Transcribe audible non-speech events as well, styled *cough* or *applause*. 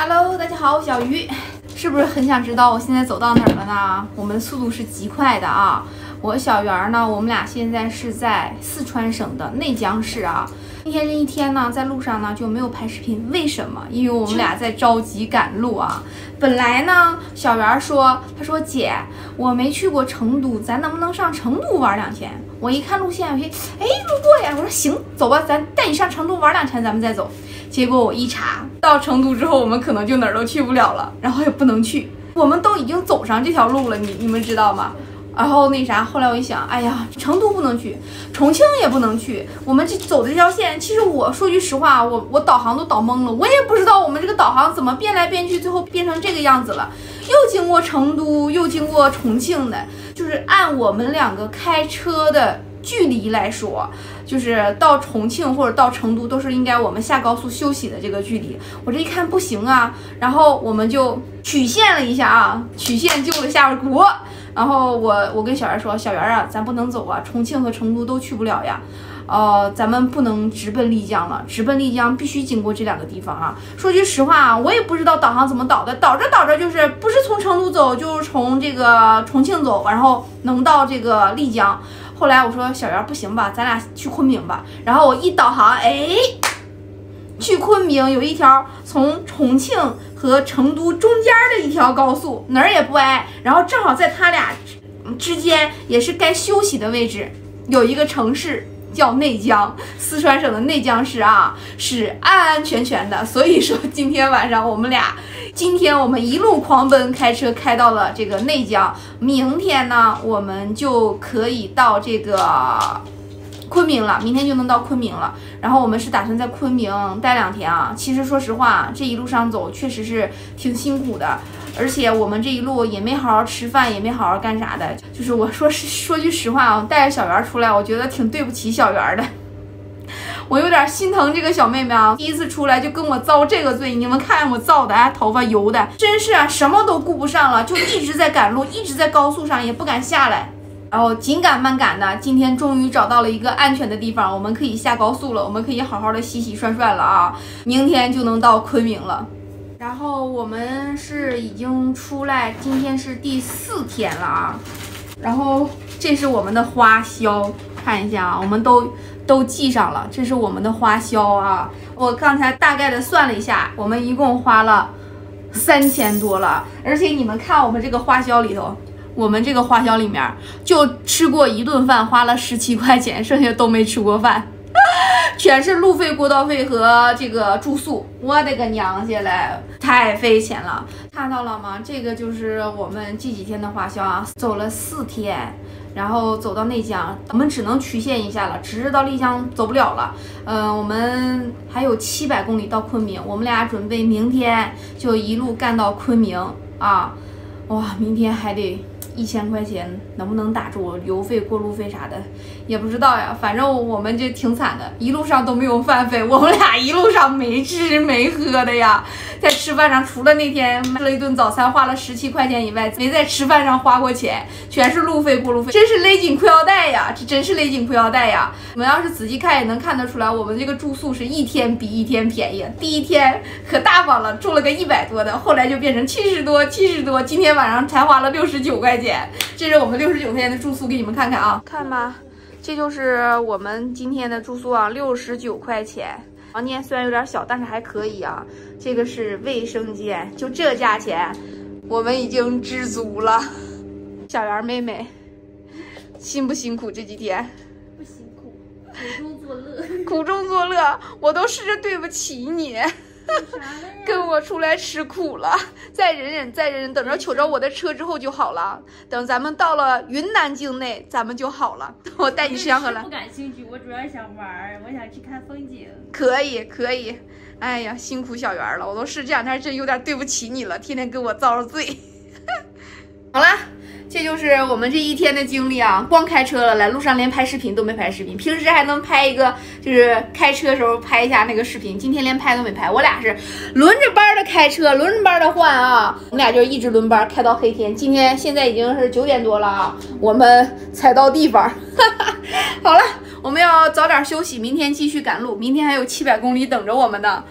Hello，大家好，我小鱼，是不是很想知道我现在走到哪儿了呢？我们的速度是极快的啊！我小圆呢，我们俩现在是在四川省的内江市啊。今天这一天呢，在路上呢就没有拍视频，为什么？因为我们俩在着急赶路啊。本来呢，小圆说，他说姐，我没去过成都，咱能不能上成都玩两天？我一看路线，我说，哎，路过呀，我说行，走吧，咱带你上成都玩两天，咱们再走。结果我一查，到成都之后，我们可能就哪儿都去不了了，然后也不能去。我们都已经走上这条路了，你你们知道吗？然后那啥，后来我一想，哎呀，成都不能去，重庆也不能去。我们这走的这条线，其实我说句实话，我我导航都导懵了，我也不知道我们这个导航怎么变来变去，最后变成这个样子了。又经过成都，又经过重庆的，就是按我们两个开车的。距离来说，就是到重庆或者到成都都是应该我们下高速休息的这个距离。我这一看不行啊，然后我们就曲线了一下啊，曲线救了下国。然后我我跟小圆说，小圆啊，咱不能走啊，重庆和成都都去不了呀。呃，咱们不能直奔丽江了，直奔丽江必须经过这两个地方啊。说句实话啊，我也不知道导航怎么导的，导着导着就是不是从成都走，就是从这个重庆走，然后能到这个丽江。后来我说小袁不行吧，咱俩去昆明吧。然后我一导航，哎，去昆明有一条从重庆和成都中间的一条高速，哪儿也不挨。然后正好在他俩之间也是该休息的位置，有一个城市叫内江，四川省的内江市啊，是安安全全的。所以说今天晚上我们俩。今天我们一路狂奔，开车开到了这个内江。明天呢，我们就可以到这个昆明了。明天就能到昆明了。然后我们是打算在昆明待两天啊。其实说实话，这一路上走确实是挺辛苦的，而且我们这一路也没好好吃饭，也没好好干啥的。就是我说实 *laughs* 说句实话啊，带着小圆出来，我觉得挺对不起小圆的。*laughs* 我有点心疼这个小妹妹啊，第一次出来就跟我遭这个罪。你们看我造的，哎，头发油的，真是啊，什么都顾不上了，就一直在赶路，一直在高速上，也不敢下来。然后紧赶慢赶的，今天终于找到了一个安全的地方，我们可以下高速了，我们可以好好的洗洗涮涮了啊，明天就能到昆明了。然后我们是已经出来，今天是第四天了啊。然后这是我们的花销，看一下啊，我们都。都记上了，这是我们的花销啊！我刚才大概的算了一下，我们一共花了三千多了。而且你们看，我们这个花销里头，我们这个花销里面就吃过一顿饭，花了十七块钱，剩下都没吃过饭，*laughs* 全是路费、过道费和这个住宿。我的个娘家嘞，太费钱了！看到了吗？这个就是我们这几天的花销啊，走了四天。然后走到内江，我们只能曲线一下了，直到丽江走不了了。嗯，我们还有七百公里到昆明，我们俩准备明天就一路干到昆明啊！哇，明天还得。一千块钱能不能打住？油费、过路费啥的也不知道呀。反正我们这挺惨的，一路上都没有饭费，我们俩一路上没吃没喝的呀。在吃饭上，除了那天吃了一顿早餐花了十七块钱以外，没在吃饭上花过钱，全是路费、过路费，真是勒紧裤腰带呀！这真是勒紧裤腰带呀！我们要是仔细看也能看得出来，我们这个住宿是一天比一天便宜。第一天可大方了，住了个一百多的，后来就变成七十多、七十多，今天晚上才花了六十九块钱。这是我们六十九块钱的住宿，给你们看看啊，看吧，这就是我们今天的住宿啊，六十九块钱。房间虽然有点小，但是还可以啊。这个是卫生间，就这价钱，我们已经知足了。小圆妹妹，辛不辛苦这几天？不辛苦，苦中作乐。苦中作乐，我都试着对不起你。*laughs* 跟我出来吃苦了，再忍忍，再忍忍，等着瞅着我的车之后就好了。等咱们到了云南境内，咱们就好了。*laughs* 我带你吃香喝辣。不感兴趣，我主要想玩，我想去看风景。可以，可以。哎呀，辛苦小圆了，我都是这两天真有点对不起你了，天天跟我遭着罪。*laughs* 好了。这就是我们这一天的经历啊！光开车了，来路上连拍视频都没拍视频。平时还能拍一个，就是开车时候拍一下那个视频。今天连拍都没拍，我俩是轮着班的开车，轮着班的换啊。我们俩就一直轮班开到黑天。今天现在已经是九点多了啊，我们才到地方。哈 *laughs* 哈好了，我们要早点休息，明天继续赶路。明天还有七百公里等着我们呢。